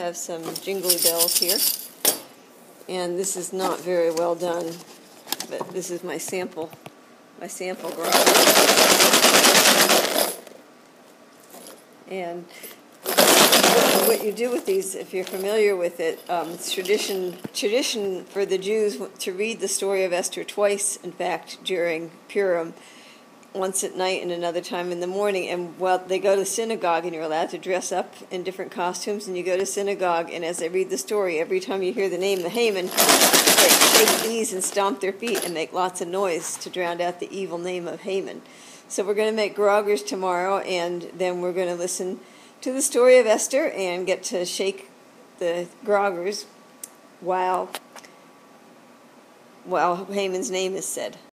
have some jingly bells here. And this is not very well done, but this is my sample, my sample grog. And what you do with these, if you're familiar with it, um, it's tradition tradition for the Jews to read the story of Esther twice. In fact, during Purim, once at night and another time in the morning. And well, they go to synagogue, and you're allowed to dress up in different costumes. And you go to synagogue, and as they read the story, every time you hear the name of Haman, they shake knees and stomp their feet and make lots of noise to drown out the evil name of Haman. So we're going to make groggers tomorrow, and then we're going to listen to the story of Esther and get to shake the groggers while while Haman's name is said.